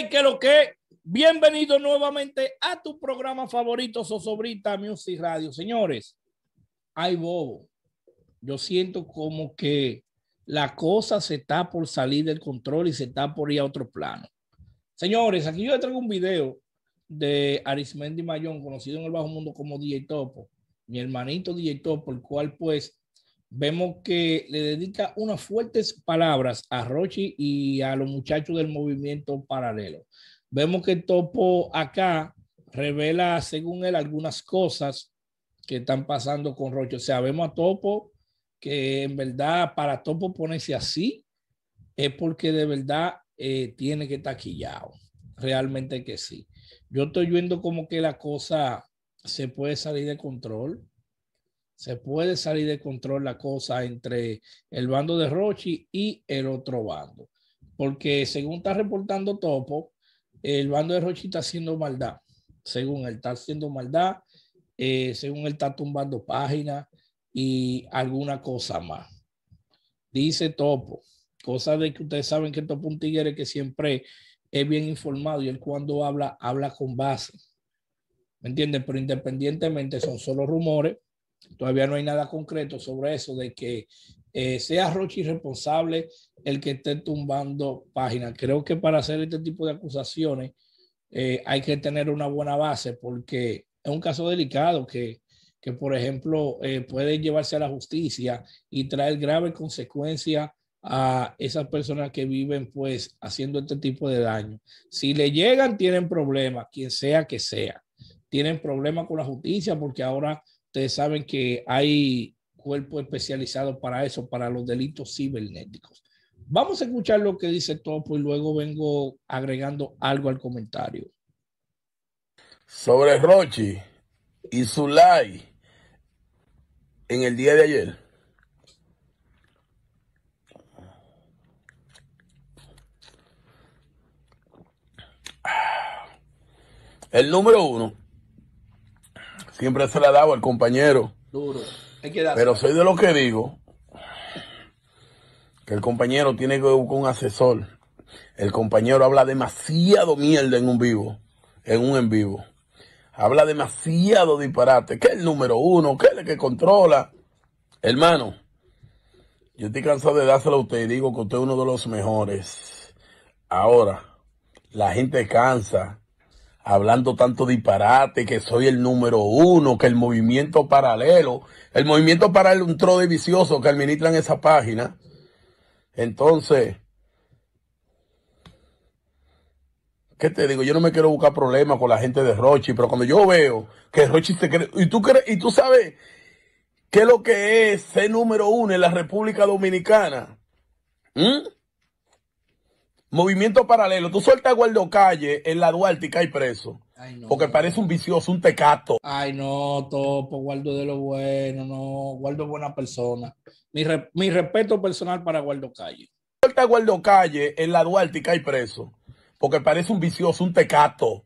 Hey, ¿qué lo que? Bienvenido nuevamente a tu programa favorito, Sosobrita Music Radio. Señores, hay bobo. Yo siento como que la cosa se está por salir del control y se está por ir a otro plano. Señores, aquí yo traigo un video de Arismendi Mayón, conocido en el bajo mundo como DJ Topo, mi hermanito DJ Topo, el cual pues vemos que le dedica unas fuertes palabras a Rochi y a los muchachos del movimiento paralelo. Vemos que Topo acá revela, según él, algunas cosas que están pasando con Rochi. O sea, vemos a Topo que en verdad para Topo ponerse así es porque de verdad eh, tiene que estar quillado. Realmente que sí. Yo estoy viendo como que la cosa se puede salir de control se puede salir de control la cosa entre el bando de Rochi y el otro bando. Porque según está reportando Topo, el bando de Rochi está haciendo maldad. Según él está haciendo maldad, eh, según él está tumbando páginas y alguna cosa más. Dice Topo, cosa de que ustedes saben que Topo un tigre que siempre es bien informado y él cuando habla, habla con base. ¿Me entienden? Pero independientemente son solo rumores Todavía no hay nada concreto sobre eso de que eh, sea Rochi responsable el que esté tumbando páginas. Creo que para hacer este tipo de acusaciones eh, hay que tener una buena base porque es un caso delicado que, que por ejemplo, eh, puede llevarse a la justicia y traer graves consecuencias a esas personas que viven pues haciendo este tipo de daño. Si le llegan, tienen problemas, quien sea que sea. Tienen problemas con la justicia porque ahora Ustedes saben que hay cuerpo especializado para eso, para los delitos cibernéticos. Vamos a escuchar lo que dice Topo y luego vengo agregando algo al comentario. Sobre Rochi y Zulay en el día de ayer. El número uno Siempre se le ha dado al compañero. Duro. Pero soy de lo que digo que el compañero tiene que buscar un asesor. El compañero habla demasiado mierda en un vivo, en un en vivo. Habla demasiado disparate. Que es el número uno, que es el que controla. Hermano, yo estoy cansado de dárselo a usted y digo que usted es uno de los mejores. Ahora, la gente cansa hablando tanto disparate, que soy el número uno, que el movimiento paralelo, el movimiento paralelo un de vicioso que administran esa página. Entonces, ¿qué te digo? Yo no me quiero buscar problemas con la gente de Rochi, pero cuando yo veo que Rochi se cree, y tú y tú sabes qué es lo que es ser número uno en la República Dominicana. ¿Mm? Movimiento paralelo. Tú sueltas a Guardo Calle en la Duarte y cae preso. Porque parece un vicioso, un tecato. Ay, no, Topo, Guardo de lo bueno, no. Guardo es buena persona. Mi, respeto personal para Guardo Calle. Suelta a Guardo Calle en la Duarte y cae preso. Porque parece un vicioso, un tecato.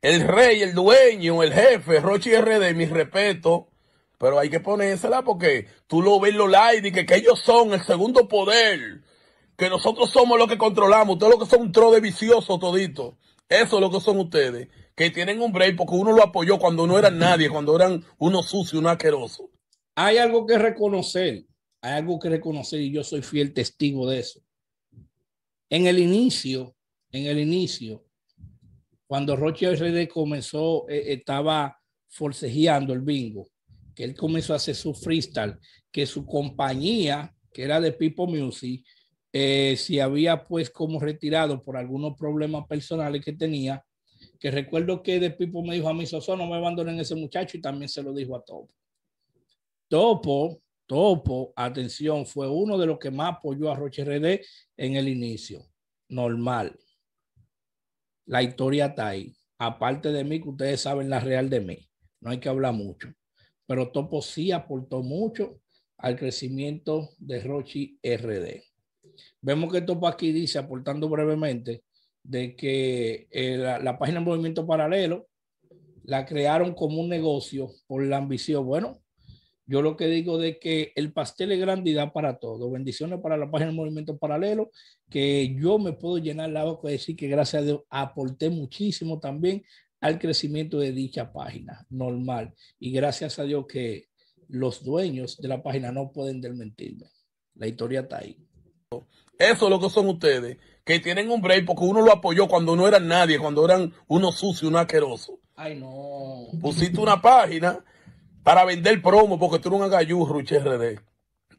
El rey, el dueño, el jefe, Rochi RD, mi respeto. Pero hay que ponérsela porque tú lo ves en los live y que, que ellos son el segundo poder que nosotros somos los que controlamos, ustedes lo que son un tro de vicioso todito. Eso es lo que son ustedes, que tienen un break porque uno lo apoyó cuando no eran nadie, cuando eran uno sucio, uno asqueroso. Hay algo que reconocer, hay algo que reconocer y yo soy fiel testigo de eso. En el inicio, en el inicio, cuando Roche RD comenzó, eh, estaba forcejeando el bingo, que él comenzó a hacer su freestyle, que su compañía, que era de People Music, eh, si había pues como retirado por algunos problemas personales que tenía, que recuerdo que de Pipo me dijo a mí, Soso, no me abandonen ese muchacho y también se lo dijo a Topo. Topo, Topo, atención, fue uno de los que más apoyó a Roche RD en el inicio. Normal. La historia está ahí. Aparte de mí, que ustedes saben la real de mí. No hay que hablar mucho. Pero Topo sí aportó mucho al crecimiento de Rochi RD. Vemos que Topo aquí dice, aportando brevemente, de que eh, la, página de Movimiento Paralelo la crearon como un negocio por la ambición. Bueno, Yo lo que digo de que el pastel es grande para todo. Bendiciones para la página del Movimiento Paralelo, que yo me puedo llenar la boca y decir que gracias a Dios aporté muchísimo también al crecimiento de dicha página, normal. Y gracias a Dios que los dueños de la página no pueden desmentirme. La historia está ahí. Eso es lo que son ustedes, que tienen un break porque uno lo apoyó cuando no eran nadie, cuando eran unos sucios, unos asquerosos. Ay, no. Pusiste una página para vender promo porque tú eres un agayú, Ruche RD.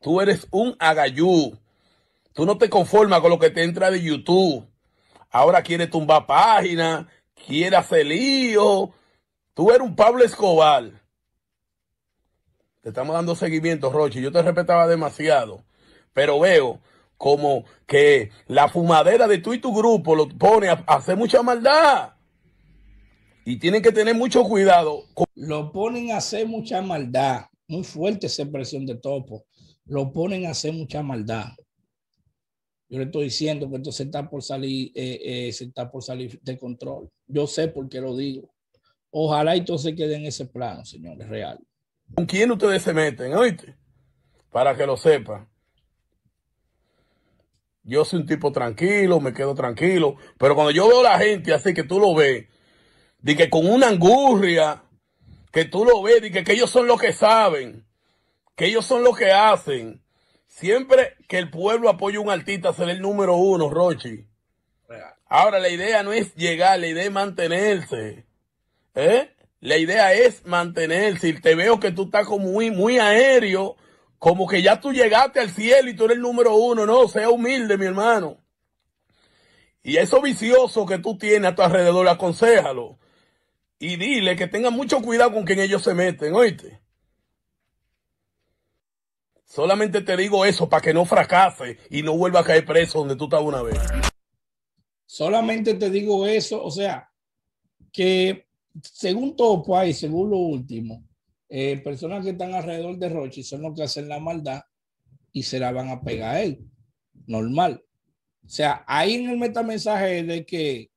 Tú eres un agayú. Tú no te conformas con lo que te entra de YouTube. Ahora quieres tumbar páginas, quieres hacer lío. Tú eres un Pablo Escobar. Te estamos dando seguimiento, Rochi. Yo te respetaba demasiado. Pero veo como que la fumadera de tú y tu grupo lo pone a hacer mucha maldad. Y tienen que tener mucho cuidado. Lo ponen a hacer mucha maldad. Muy fuerte esa expresión de topo. Lo ponen a hacer mucha maldad. Yo le estoy diciendo que esto se está por salir, eh, eh, se está por salir de control. Yo sé por qué lo digo. Ojalá y todo se quede en ese plano, señores, real. ¿Con quién ustedes se meten? ¿Oíste? Para que lo sepan. Yo soy un tipo tranquilo, me quedo tranquilo. Pero cuando yo veo a la gente así que tú lo ves, de que con una angurria, que tú lo ves, de que, ellos son los que saben, que ellos son los que hacen. Siempre que el pueblo apoya a un artista, será el número uno, Rochi. Ahora, la idea no es llegar, la idea es mantenerse. ¿Eh? La idea es mantenerse. Y te veo que tú estás como muy, muy aéreo, como que ya tú llegaste al cielo y tú eres el número uno. No, sea humilde, mi hermano. Y eso vicioso que tú tienes a tu alrededor, aconsejalo. Y dile que tenga mucho cuidado con quien ellos se meten, oíste. Solamente te digo eso para que no fracase y no vuelva a caer preso donde tú estabas una vez. Solamente te digo eso, o sea, que según Topo y según lo último, eh, personas que están alrededor de Rochi son los que hacen la maldad y se la van a pegar a él. Normal. O sea, ahí en el metamensaje de que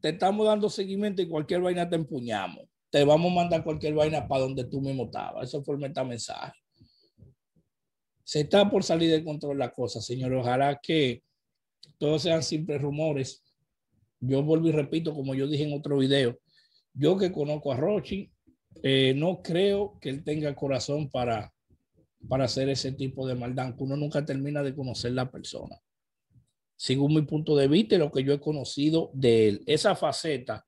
te estamos dando seguimiento y cualquier vaina te empuñamos. Te vamos a mandar cualquier vaina para donde tú mismo estabas. Eso fue el metamensaje. Se está por salir de control la cosa, señor. Ojalá que todos sean simples rumores. Yo vuelvo y repito, como yo dije en otro video, yo que conozco a Rochi, eh, no creo que él tenga corazón para, para hacer ese tipo de maldad, uno nunca termina de conocer la persona. Según mi punto de vista y lo que yo he conocido de él, esa faceta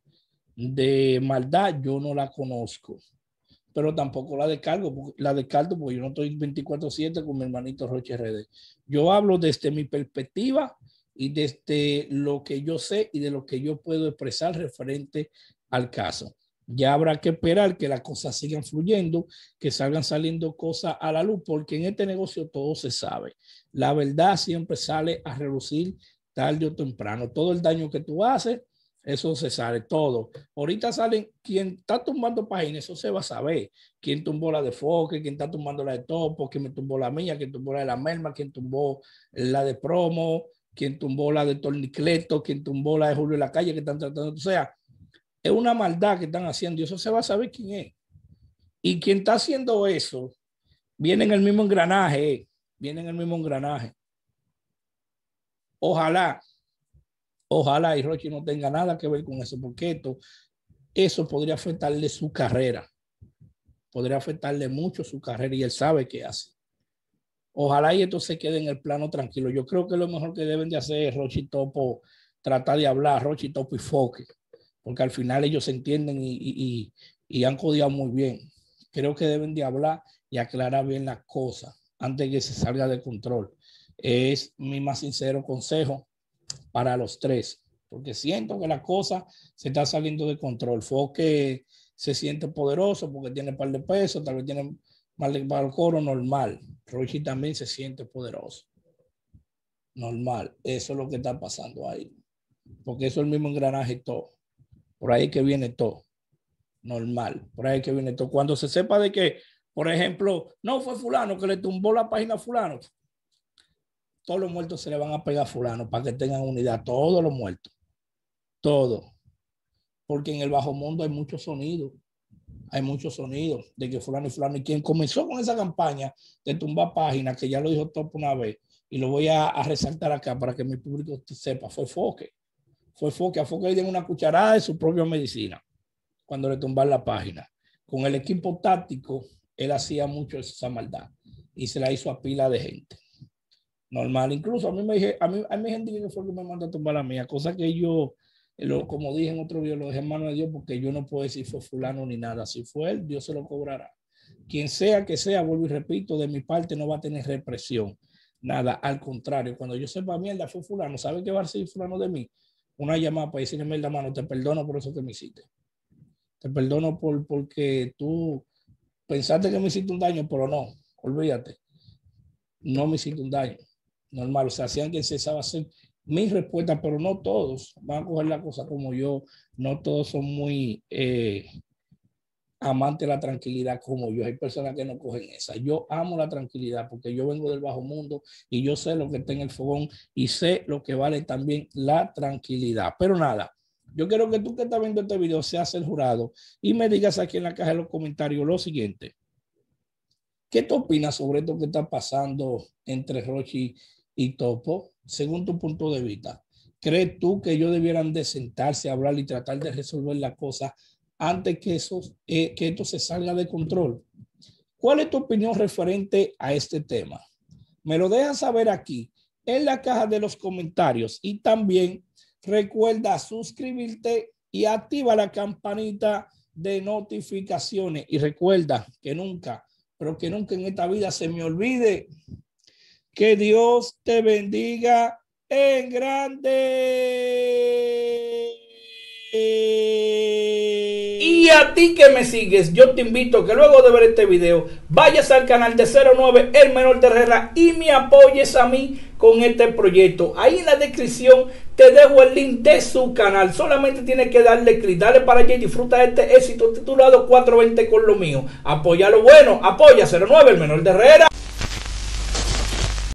de maldad yo no la conozco, pero tampoco la descargo, la descargo porque yo no estoy 24/7 con mi hermanito Roche RD. Yo hablo desde mi perspectiva y desde lo que yo sé y de lo que yo puedo expresar referente al caso. Ya habrá que esperar que las cosas sigan fluyendo, que salgan saliendo cosas a la luz, porque en este negocio todo se sabe. La verdad siempre sale a relucir tarde o temprano. Todo el daño que tú haces, eso se sale todo. Ahorita salen quien está tumbando páginas, eso se va a saber. Quién tumbó la de Foque, quién está tumbando la de Topo, quién me tumbó la mía, quién tumbó la de la Melma, quién tumbó la de Promo, quién tumbó la de Tornicleto, quién tumbó la de Julio de la Calle, que están tratando. O sea, es una maldad que están haciendo y eso se va a saber quién es. Y quien está haciendo eso viene en el mismo engranaje, viene en el mismo engranaje. Ojalá, ojalá y Rochi no tenga nada que ver con eso, porque esto, eso podría afectarle su carrera. Podría afectarle mucho su carrera y él sabe qué hace. Ojalá y esto se quede en el plano tranquilo. Yo creo que lo mejor que deben de hacer es Rochi Topo tratar de hablar, Rochi Topo y Foque porque al final ellos se entienden y, han codiado muy bien. Creo que deben de hablar y aclarar bien las cosas antes de que se salga de control. Es mi más sincero consejo para los tres, porque siento que la cosa se está saliendo de control. Foque se siente poderoso porque tiene un par de pesos, tal vez tiene mal de coro normal. Rochi también se siente poderoso. Normal. Eso es lo que está pasando ahí. Porque eso es el mismo engranaje todo. Por ahí que viene todo. Normal. Por ahí que viene todo. Cuando se sepa de que, por ejemplo, no fue fulano que le tumbó la página a fulano, todos los muertos se le van a pegar a fulano para que tengan unidad. Todos los muertos. Todo. Porque en el bajo mundo hay mucho sonido. hay muchos sonidos de que fulano y fulano, y quien comenzó con esa campaña de tumbar páginas, que ya lo dijo Top una vez, y lo voy a, resaltar acá para que mi público sepa, fue Foque. Fue Foque, a Foque le dieron una cucharada de su propia medicina cuando le tumbaron la página. Con el equipo táctico, él hacía mucho esa maldad y se la hizo a pila de gente. Normal, incluso a mí me dije, a mí, a mí gente que fue que me mandó a tumbar la mía, cosa que yo como dije en otro video, lo dejé en mano de Dios porque yo no puedo decir fue fulano ni nada. Si fue él, Dios se lo cobrará. Quien sea que sea, vuelvo y repito, de mi parte no va a tener represión. Nada, al contrario, cuando yo sepa mierda, fue fulano, ¿sabe qué va a ser fulano de mí? Una llamada para decirle, mierda, mano, te perdono por eso que me hiciste. Te perdono por, porque tú pensaste que me hiciste un daño, pero no, olvídate. No me hiciste un daño. Normal, o sea, hacían que se sabe hacer mi respuesta, pero no todos van a coger la cosa como yo, no todos son muy eh, amantes de la tranquilidad como yo. Hay personas que no cogen esa. Yo amo la tranquilidad porque yo vengo del bajo mundo y yo sé lo que está en el fogón y sé lo que vale también la tranquilidad. Pero nada, yo quiero que tú que estás viendo este video seas el jurado y me digas aquí en la caja de los comentarios lo siguiente. ¿Qué tú opinas sobre esto que está pasando entre Rochi y Topo? según tu punto de vista, ¿crees tú que ellos debieran de sentarse a hablar y tratar de resolver la cosa antes que, eso, eh, que esto se salga de control? ¿Cuál es tu opinión referente a este tema? Me lo dejan saber aquí en la caja de los comentarios y también recuerda suscribirte y activa la campanita de notificaciones y recuerda que nunca, pero que nunca en esta vida se me olvide que Dios te bendiga en grande. Y a ti que me sigues, yo te invito que luego de ver este video vayas al canal de 09 El Menor de Herrera y me apoyes a mí con este proyecto. Ahí en la descripción te dejo el link de su canal. Solamente tienes que darle clic, dale para allá y disfruta este éxito titulado 420 con lo mío. Apoya lo bueno, apoya 09 El Menor de Herrera.